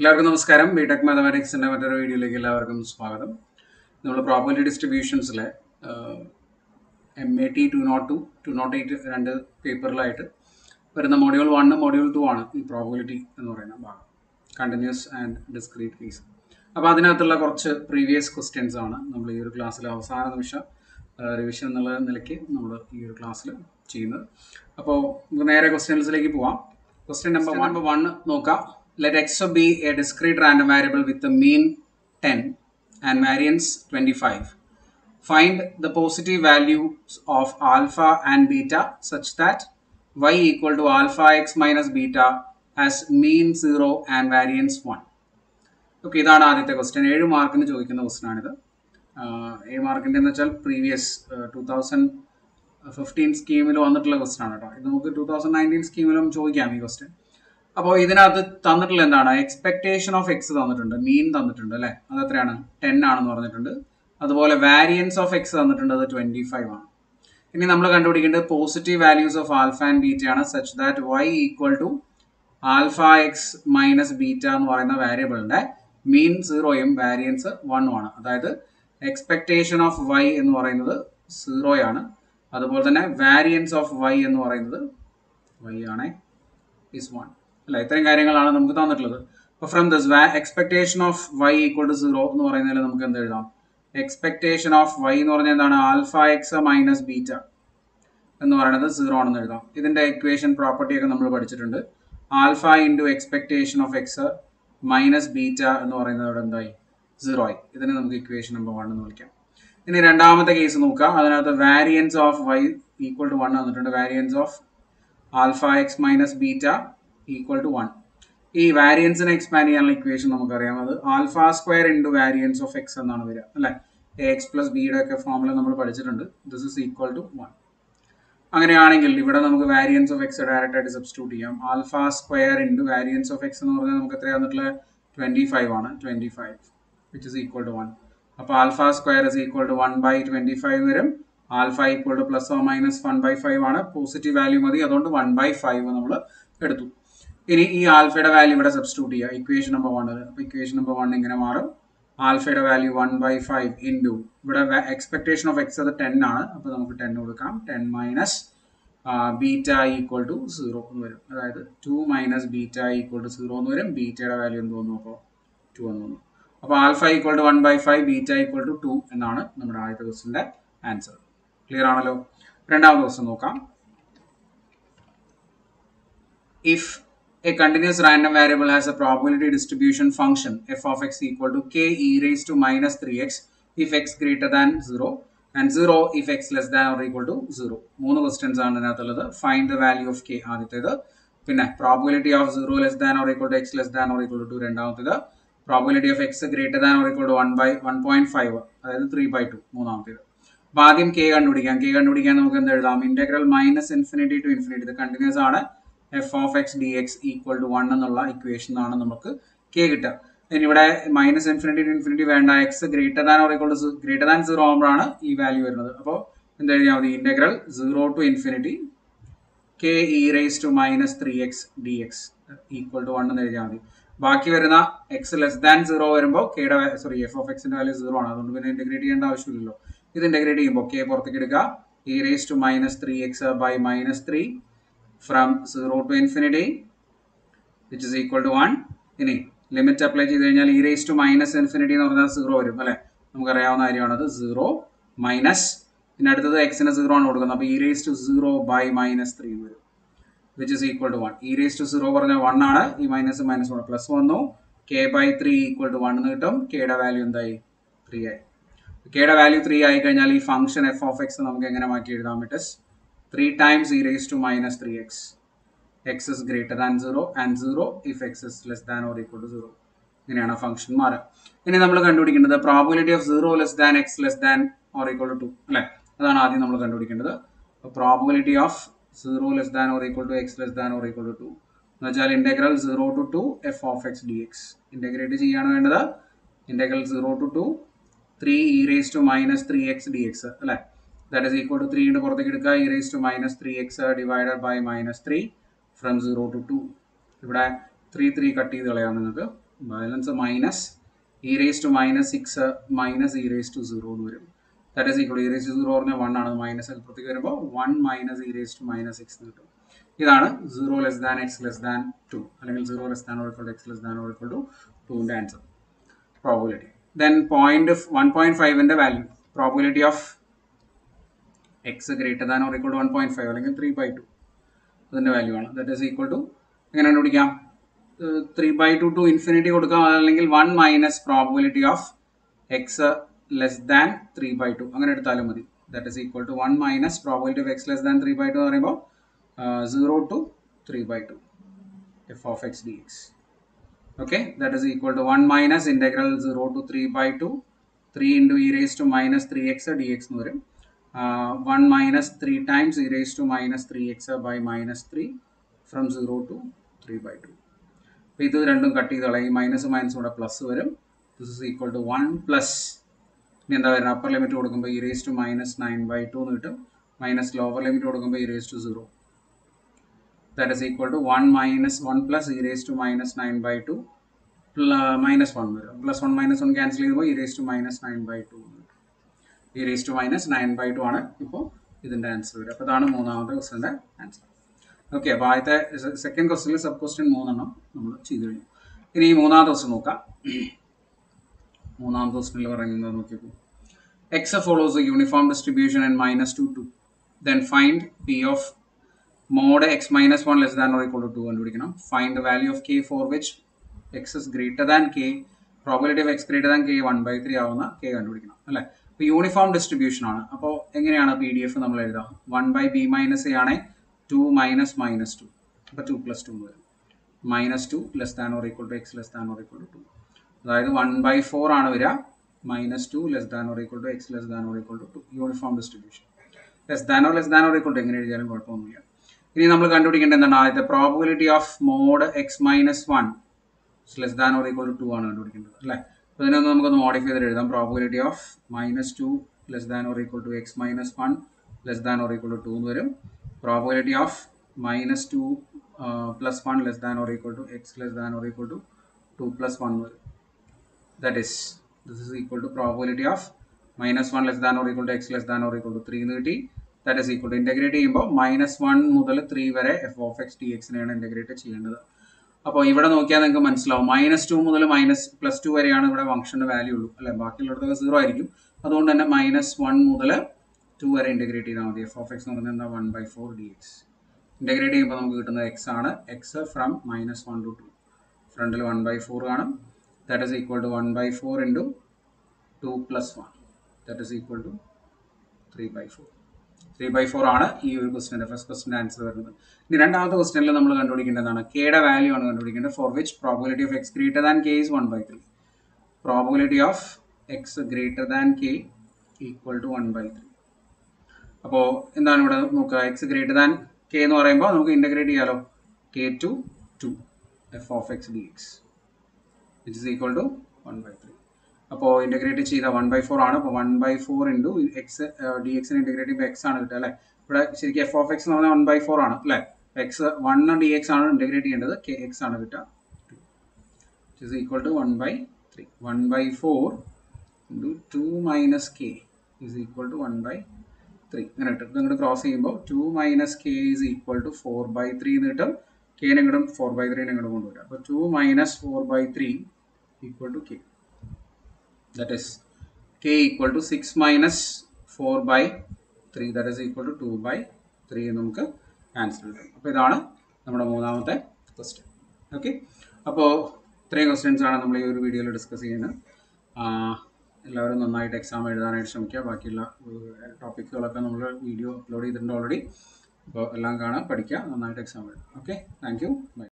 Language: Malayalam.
എല്ലാവർക്കും നമസ്കാരം. ബിടെക് മാതമാറ്റിക്സിന്റെ മറ്റൊരു വീഡിയോയിലേക്ക് എല്ലാവർക്കും സ്വാഗതം. നമ്മൾ probability ഡിസ്ട്രിബ്യൂഷൻസിലെ M A T two nought two two nought eight രണ്ട് പേപ്പറിലായിട്ട് വരുന്ന മോഡ്യൂൾ വണ്ണും മോഡ്യൂൾ ടു ആണ് ഈ പ്രോബിലിറ്റി എന്ന് പറയുന്ന ഭാഗം. കണ്ടിന്യൂസ് ആൻഡ് ഡിസ്ക്രീറ്റ് കേസ് അപ്പോൾ അതിനകത്തുള്ള കുറച്ച് പ്രീവിയസ് ക്വസ്റ്റ്യൻസ് ആണ് നമ്മൾ ഈ ഒരു ക്ലാസ്സിലെ അവസാന നിമിഷം റിവിഷൻ എന്നുള്ള നിലയ്ക്ക് നമ്മൾ ഈ ഒരു ക്ലാസ്സിൽ ചെയ്യുന്നത്. അപ്പോൾ നമുക്ക് നേരെ ക്വസ്റ്റ്യൻസിലേക്ക് പോവാം. Question number one number one നോക്കാം. Let x be a discrete random variable with the mean 10 and variance 25. Find the positive values of alpha and beta such that y equal to alpha x minus beta has mean 0 and variance 1. Okay ഇതാണ് ആദ്യത്തെ ക്വസ്റ്റ്യൻ ഏഴ് മാർക്കിന് ചോദിക്കുന്ന ക്വസ്റ്റ്യൻ ആണിത് ആഹ് ഏഴ് മാർക്കിന്റെ എന്ന് വെച്ചാൽ പ്രീവിയസ് question. തൗസൻഡ് ഫിഫ്റ്റീൻ സ്കീമിൽ വന്നിട്ടുള്ള ക്വസ്റ്റ്യൻ ആണ് കേട്ടോ ഇത് നമുക്ക് is ഈ ക്വസ്റ്റ്യൻ അപ്പോൾ ഇതിനകത്ത് തന്നിട്ടുള്ള എന്താണ്? എക്സ്പെക്ടേഷൻ ഓഫ് എക്സ് തന്നിട്ടുണ്ട്. മീൻ തന്നിട്ടുണ്ട് അല്ലേ? അത് എത്രയാണ് ടെൻ ആണെന്ന് പറഞ്ഞിട്ടുണ്ട്. അതുപോലെ വാരിയൻസ് ഓഫ് എക്സ് തന്നിട്ടുണ്ട്. അത് ട്വന്റി ഫൈവ് ആണ്. ഇനി നമ്മൾ കണ്ടുപിടിക്കേണ്ടത് positive values of alpha and beta ആണ്. Such that y equal to alpha x minus beta എന്ന് പറയുന്ന വാരിയബിളിന്റെ മീൻ സീറോയും വാരിയൻസ് വണ്ണും ആണ്. അതായത് എക്സ്പെക്ടേഷൻ ഓഫ് വൈ എന്ന് പറയുന്നത് സീറോയാണ് അതുപോലെ തന്നെ വാരിയൻസ് ഓഫ് വൈ എന്ന് പറയുന്നത് വൈ ആണ് ഇസ് വൺ അല്ല ഇത്രയും കാര്യങ്ങളാണ് നമുക്ക് തന്നിട്ടുള്ളത്. അപ്പോൾ from this expectation of y equal to zero എന്ന് പറയുന്നതിൽ നമുക്ക് എന്ത് എഴുതാം? എക്സ്പെക്ടേഷൻ ഓഫ് വൈ എന്ന് പറഞ്ഞാൽ എന്താണ്? ആൽഫ എക്സ് മൈനസ് ബീറ്റ എന്ന് പറയുന്നത് സീറോ ആണെന്ന് എഴുതാം. ഇതിന്റെ ഇക്വേഷൻ പ്രോപ്പർട്ടി ഒക്കെ നമ്മൾ പഠിച്ചിട്ടുണ്ട്. Alpha into expectation of x minus beta എന്ന് പറയുന്നത് അവിടെ എന്തായി? സീറോ ആയി. ഇതിനെ നമുക്ക് ഇക്വേഷൻ നമ്പർ വൺ എന്ന് വിളിക്കാം. ഇനി രണ്ടാമത്തെ കേസ് നോക്കാം. അതിനകത്ത് variance of y equal to one വന്നിട്ടുണ്ട്. Variance of alpha x minus beta equal to one ഈ വാരിയൻസിനെ എക്സ്പാൻഡ് ചെയ്യാനുള്ള ഇക്വേഷൻ നമുക്കറിയാം. അത് alpha square into variance of x എന്നാണ് വരിക അല്ലേ? എക്സ് പ്ലസ് ബിയുടെ ഒക്കെ ഫോമുല നമ്മൾ പഠിച്ചിട്ടുണ്ട്. This is equal to one അങ്ങനെയാണെങ്കിൽ ഇവിടെ നമുക്ക് വാരിയൻസ് ഓഫ് എക്സ് ഡയറക്റ്റ് ആയിട്ട് സബ്സ്റ്റിറ്റ്യൂട്ട് ചെയ്യാം. Alpha square into variance of x എന്ന് പറഞ്ഞാൽ നമുക്ക് എത്രയാണ് വന്നിട്ടുള്ള? ട്വന്റി ഫൈവ് ആണ്. Twenty five which is equal to one അപ്പോൾ alpha square is equal to one by twenty five വരും. Alpha equal to plus or minus one by five ആണ്. പോസിറ്റീവ് വാല്യൂ മതി. അതുകൊണ്ട് വൺ ബൈ ഫൈവ് നമ്മൾ എടുത്തു. ഇനി ഈ ആൽഫയുടെ വാല്യൂ ഇവിടെ സബ്സ്റ്റിറ്റ്യൂട്ട് ചെയ്യുക. ഇക്വേഷൻ നമ്പർ വൺ അപ്പോൾ ഇക്വേഷൻ നമ്പർ വൺ ഇങ്ങനെ മാറും. ആൽഫയുടെ value one by five into ഇവിടെ എക്സ്പെക്ടേഷൻ ഓഫ് എക്സ് അത് ടെൻ ആണ്. അപ്പോൾ നമുക്ക് ടെൻ കൊടുക്കാം. Ten minus beta equal to zero എന്ന് വരും. അതായത് two minus beta equal to zero എന്ന് വരും. ബീറ്റയുടെ വാല്യൂ എന്ത് തോന്നുന്നു അപ്പോൾ ടു എന്ന് തോന്നുന്നു അപ്പോൾ alpha equal to one by five beta equal to two എന്നാണ് നമ്മുടെ ആദ്യത്തെ ക്വസ്റ്റിന്റെ ആൻസർ ക്ലിയർ ആണല്ലോ? രണ്ടാമത്തെ ക്വസ്റ്റ്യൻ നോക്കാം. If a continuous random variable has a probability distribution function. F of x equal to k e raised to minus 3x if x greater than 0 and 0 if x less than or equal to 0 മൂന്ന് ക്വസ്റ്റ്യൻസ് ആണ് ഇതിനകത്തുള്ളത്. Find the value of k ആദ്യത്തേത്. പിന്നെ probability of zero less than or equal to x less than or equal to രണ്ടാമത്തേത്. Probability of x greater than or equal to one by one point five അതായത് ത്രീ ബൈ ടു മൂന്നാമത്തേത്. അപ്പോൾ ആദ്യം കെ കണ്ടുപിടിക്കാം. കെ കണ്ടുപിടിക്കാൻ നമുക്ക് എന്ത് എഴുതാം integral minus infinity to infinity ഇത് കണ്ടിന്യൂസ് ആണ്. F of x d x equal to one എന്നുള്ള ഇക്വേഷൻ ആണ് നമുക്ക് കെ കിട്ടുക. ഇനി ഇവിടെ മൈനസ് ഇൻഫിനിറ്റി ടു ഇൻഫിനിറ്റി വേണ്ട x greater than or equal to greater than zero ആകുമ്പോഴാണ് ഈ വാല്യൂ വരുന്നത്. അപ്പോൾ എന്ത് എഴുതിയാൽ മതി? Integral zero to infinity k e raise to minus three x d x equal to one എന്ന് എഴുതിയാൽ മതി. ബാക്കി വരുന്ന എക്സ് ലെസ് ദാൻ സീറോ വരുമ്പോൾ കെയുടെ സോറി എഫ് ഓഫ് എക്സിന്റെ വാല്യൂ സീറോ ആണ്. അതുകൊണ്ട് പിന്നെ ഇന്റഗ്രേറ്റ് ചെയ്യേണ്ട ആവശ്യമില്ലല്ലോ. ഇത് ഇന്റഗ്രേറ്റ് ചെയ്യുമ്പോൾ കെ പുറത്തേക്ക് എടുക്കുക. E raise to minus three x by minus three from zero to infinity which is equal to one ഇനി ലിമിറ്റ് അപ്ലൈ ചെയ്ത് കഴിഞ്ഞാൽ e raise to minus infinity എന്ന് പറഞ്ഞാൽ സീറോ വരും അല്ലേ? നമുക്കറിയാവുന്ന കാര്യമാണത് സീറോ മൈനസ് പിന്നെ അടുത്തത് എക്സിന് സീറോ ആണ് കൊടുക്കുന്നത്. അപ്പോൾ e raise to zero by minus three വരും which is equal to one e raise to zero പറഞ്ഞാൽ വൺ ആണ്. ഈ മൈനസ് മൈനസ് വൺ പ്ലസ് വന്നു. K by three equal to one എന്ന് കിട്ടും. കെയുടെ വാല്യൂ എന്തായി? ത്രീ ആയി. കെയുടെ വാല്യൂ ത്രീ ആയി കഴിഞ്ഞാൽ ഈ ഫംഗ്ഷൻ എഫ് ഓഫ് എക്സ് നമുക്ക് എങ്ങനെ മാറ്റി എഴുതാൻ പറ്റും three times e raise to minus three x x is greater than zero and zero if x is less than or equal to zero ഇങ്ങനെയാണ് ഫംഗ്ഷൻ മാറുക. ഇനി നമ്മൾ കണ്ടുപിടിക്കേണ്ടത് probability of zero less than x less than or equal to two അല്ലേ? അതാണ് ആദ്യം നമ്മൾ കണ്ടുപിടിക്കേണ്ടത്. Probability of zero less than or equal to x less than or equal to two എന്ന് വെച്ചാൽ integral zero to two f of x d x integrate ചെയ്യാണ് വേണ്ടത്. Integral zero to two three e raise to minus three x d x അല്ലേ? ദാറ്റ് ഇസ് ഈക്വൽ ടു ത്രീയുടെ പുറത്തേക്ക് എടുക്കുക. Raise to minus three x divided by minus three from zero to two ഇവിടെ ത്രീ ത്രീ കട്ട് ചെയ്ത് കളയാം നിങ്ങൾക്ക്. Balance minus e raise to minus six minus e raise to zero എന്ന് വരും. That is equal e raise to zero പറഞ്ഞാൽ വൺ ആണ്. മൈനസ് പുറത്തേക്ക് വരുമ്പോൾ one minus e raise to minus six എന്ന് കിട്ടും. ഇതാണ് zero less than x less than two അല്ലെങ്കിൽ zero less than or equal x less than or equal to ടുവിന്റെ answer probability then point one point ഫൈവിന്റെ value probability of x greater than or equal to one point five അല്ലെങ്കിൽ ത്രീ ബൈ ടു അതിന്റെ വാല്യൂ ആണ്. ദറ്റ് ഈസ് ഈക്വൾ ടു എങ്ങനെ കണ്ടുപിടിക്കാം? Three by to two infinity കൊടുക്കാം. അല്ലെങ്കിൽ one minus probability of x less than three by two അങ്ങനെ എടുത്താലും മതി. That is equal to one minus probability of x less than three by two എന്ന് പറയുമ്പോൾ zero to three by two f of x d x okay that is equal to one minus integral zero to three by two three into e raise to minus three x d x എന്ന് വരും. One minus three times e raise to minus three x by minus three from zero to three by two അപ്പോൾ ഇത് രണ്ടും കട്ട് ചെയ്ത് കളയും മൈനസ് മൈനസ് കൂടെ പ്ലസ് വരും. This is equal to one plus ഇനി എന്താ വരുന്നത്? അപ്പർ ലിമിറ്റ് കൊടുക്കുമ്പോൾ e raise to minus nine by two എന്ന് കിട്ടും. മൈനസ് ലോവർ ലിമിറ്റ് കൊടുക്കുമ്പോൾ e raise to zero that is equal to one minus one plus e raise to minus nine by two minus one വരും. Plus one minus one cancel ചെയ്യുമ്പോൾ e raise to minus nine by two e raise to minus nine by two ആണ് ഇപ്പോൾ ഇതിന്റെ ആൻസർ വരിക. അപ്പോൾ ഇതാണ് മൂന്നാമത്തെ ക്വസ്റ്റിന്റെ ആൻസർ ഓക്കെ അപ്പോൾ ആദ്യത്തെ സെക്കൻഡ് ക്വസ്റ്റിൽ സബ് ക്വസ്റ്റ്യൻ മൂന്നെണ്ണം നമ്മൾ ചെയ്തു കഴിഞ്ഞു. ഇനി ഈ മൂന്നാമത്തെ ക്വസ്റ്റ്യൻ നോക്കാം. മൂന്നാമത്തെ ദിവസത്തിൽ പറയുന്നത് നോക്കിയപ്പോൾ x follows uniform distribution and minus two two then find p of mod x minus one less than or equal to two കണ്ടുപിടിക്കണം. Find the value of k for which x is greater than k probability of x greater than k one by three ആവുന്ന കെ കണ്ടുപിടിക്കണം അല്ലേ? അപ്പോൾ യൂണിഫോം ഡിസ്ട്രിബ്യൂഷൻ ആണ്. അപ്പോൾ എങ്ങനെയാണ് പി ഡി എഫ് നമ്മൾ എഴുതാം one by b minus a ആണെങ്കിൽ ടു മൈനസ് മൈനസ് ടു അപ്പോൾ ടു പ്ലസ് ടു എന്ന് വരും. Minus two less than or equal to x less than or equal to two അതായത് വൺ ബൈ ഫോർ ആണ് വരിക. Minus two less than or equal to x less than or equal to two uniform distribution less than or less than or equal to എങ്ങനെ എഴുതിയാലും കുഴപ്പമൊന്നുമില്ല. ഇനി നമ്മൾ കണ്ടുപിടിക്കേണ്ടത് എന്താണ്? ആദ്യത്തെ probability of mod x minus one less than or equal to two ആണ് കണ്ടുപിടിക്കേണ്ടത് അല്ലേ? അപ്പോൾ ഇതിനൊന്ന് നമുക്കൊന്ന് മോഡിഫൈ ചെയ്ത് എഴുതാം. Probability of minus two less than or equal to x minus one less than or equal to two എന്ന് വരും. Probability of minus two plus one less than or equal to x less than or equal to two plus one വരും. That is this is equal to probability of minus one less than or equal to x less than or equal to three എന്ന് കിട്ടി. That is equal to integrate ചെയ്യുമ്പോൾ മൈനസ് വൺ മുതൽ ത്രീ വരെ എഫ് ഓഫ് എക്സ് ഡി എക്സിനെയാണ് ഇന്റഗ്രേറ്റ് ചെയ്യേണ്ടത്. അപ്പോൾ ഇവിടെ നോക്കിയാൽ നിങ്ങൾക്ക് മനസ്സിലാവും. മൈനസ് ടു മുതൽ മൈനസ് പ്ലസ് ടു വരെയാണ് ഇവിടെ ഫംഗ്ഷന്റെ വാല്യൂ ഉള്ളൂ. അല്ലെ? ബാക്കിയുള്ളിടത്തൊക്കെ സീറോ ആയിരിക്കും. അതുകൊണ്ട് തന്നെ മൈനസ് വൺ മുതൽ ടു വരെ ഇന്റഗ്രേറ്റ് ചെയ്താൽ മതി. എഫ് ഓഫ് എക്സ് എന്ന് പറഞ്ഞാൽ എന്താ? One by four d x integrate ചെയ്യുമ്പോൾ നമുക്ക് കിട്ടുന്നത് എക്സ് ആണ്. X from minus one to two ഫ്രണ്ടിൽ വൺ ബൈ ഫോർ കാണും. That is equal to one by four into two plus one that is equal to three by four three by four ആണ് ഈ ഒരു ക്വസ്റ്റിന്റെ ഫസ്റ്റ് ക്വസ്റ്റിന്റെ ആൻസർ വരുന്നത്. ഇനി രണ്ടാമത്തെ ക്വസ്റ്റിനിൽ നമ്മൾ കണ്ടുപിടിക്കേണ്ടതാണ് കെയുടെ വാല്യൂ ആണ് കണ്ടുപിടിക്കേണ്ടത് for which probability of x greater than k is one by three probability of x greater than k equal to one by three അപ്പോൾ എന്താണ് ഇവിടെ നോക്കുക? എക്സ് ഗ്രേറ്റർ ദാൻ കെ എന്ന് പറയുമ്പോൾ നമുക്ക് ഇന്റഗ്രേറ്റ് ചെയ്യാലോ? K to two f of x d x it is equal to one by three അപ്പോൾ ഇന്റഗ്രേറ്റ് ചെയ്ത വൺ ബൈ ഫോർ ആണ്. അപ്പോൾ one by four into x d എക്സിന് ഇന്റഗ്രേറ്റ് ചെയ്യുമ്പോൾ എക്സ് ആണ് കിട്ടുക അല്ലേ? ഇവിടെ ശരിക്കും എഫ് ഓഫ് എക്സ് എന്ന് പറഞ്ഞാൽ വൺ ബൈ ഫോർ ആണ് അല്ലേ? എക്സ് വൺ ഡി എക്സ് ആണ് ഇന്റഗ്രേറ്റ് ചെയ്യേണ്ടത് കെ എക്സ് ആണ് കിട്ടുക. It equal to one by three one by four into two minus k is equal to one by three ഇങ്ങനെ കിട്ടും. ഇങ്ങോട്ട് ക്രോസ് ചെയ്യുമ്പോൾ two minus k is equal to four by three എന്ന് കിട്ടും. കെനെ ഇങ്ങോട്ടും ഫോർ ബൈ ത്രീനെ ഇങ്ങോട്ട് കൊണ്ടുവരാം അപ്പോൾ two minus four by three equal to k that is k equal to 6 minus 4 by 3 that is equal to 2 by 3 നമുക്ക് ആൻസർ കിട്ടും. അപ്പോൾ ഇതാണ് നമ്മുടെ മൂന്നാമത്തെ ക്വസ്റ്റ്യൻ ഓക്കെ അപ്പോൾ ഇത്രയും ക്വസ്റ്റ്യൻസ് ആണ് നമ്മൾ ഈ ഒരു വീഡിയോയിൽ ഡിസ്കസ് ചെയ്യുന്നത്. എല്ലാവരും നന്നായിട്ട് എക്സാം എഴുതാനായിട്ട് ശ്രമിക്കുക. ബാക്കിയുള്ള ടോപ്പിക്കുകളൊക്കെ നമ്മൾ വീഡിയോ അപ്ലോഡ് ചെയ്തിട്ടുണ്ട് ഓൾറെഡി അപ്പോൾ എല്ലാം കാണാം പഠിക്കുക നന്നായിട്ട് എക്സാം എഴുതാം ഓക്കെ താങ്ക് യു ബൈ